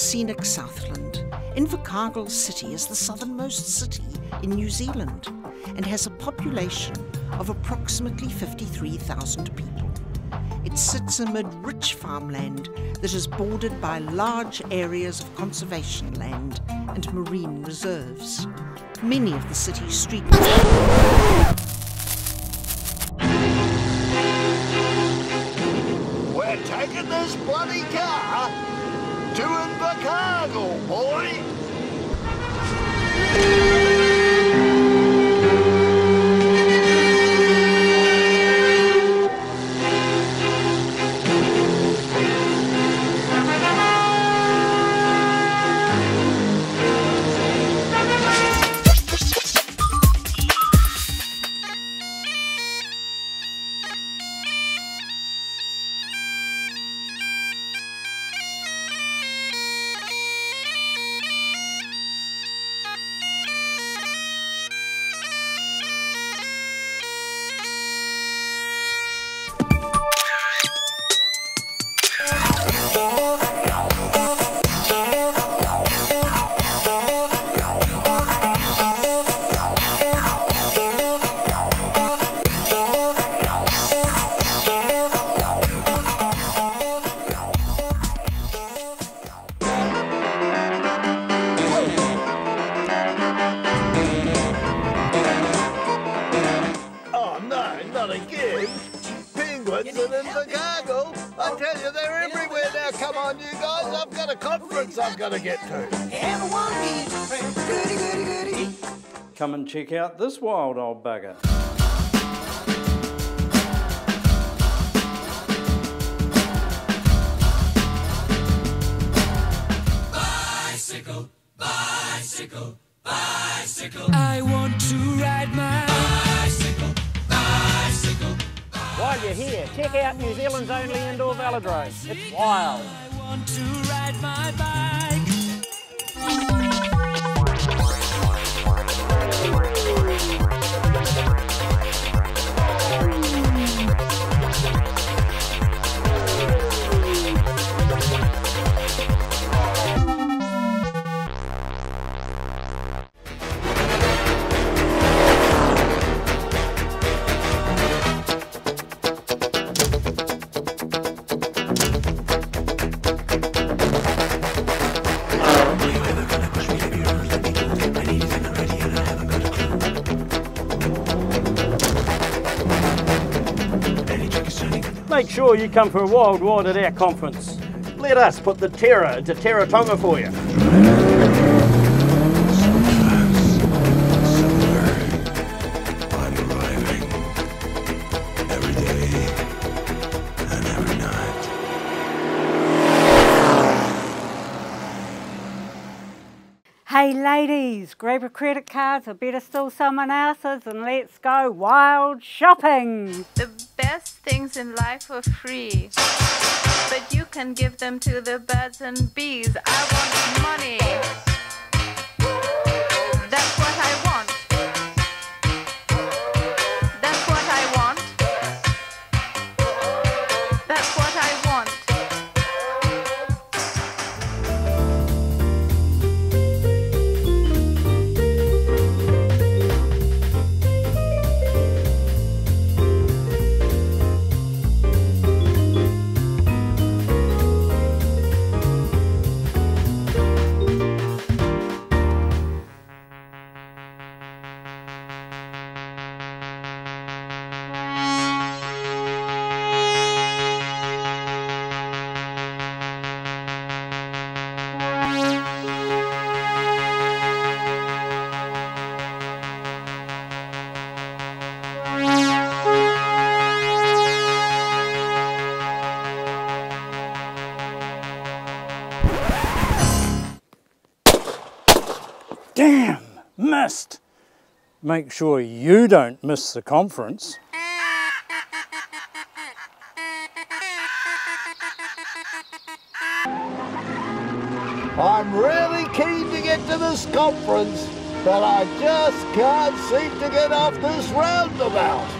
Scenic Southland. Invercargill City is the southernmost city in New Zealand and has a population of approximately 53,000 people. It sits amid rich farmland that is bordered by large areas of conservation land and marine reserves. Many of the city's streets. We're taking this bloody car to Invercargill, boy! On, you guys, I've got a conference I've got to get to. Come and check out this wild old bugger. Bicycle, bicycle, bicycle. I want to ride my While you're here, check out New Zealand's only indoor velodrome. It's wild. Make sure you come for a wild ride at our conference. Let us put the terror into Terra Tonga for you. Hey ladies, grab your credit cards or better still someone else's and let's go wild shopping. The best things in life are free, but you can give them to the birds and bees. I want money. Damn! Missed! Make sure you don't miss the conference. I'm really keen to get to this conference, but I just can't seem to get off this roundabout.